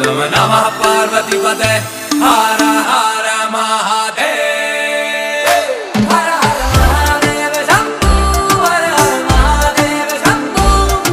नमः पार्वती पते हारा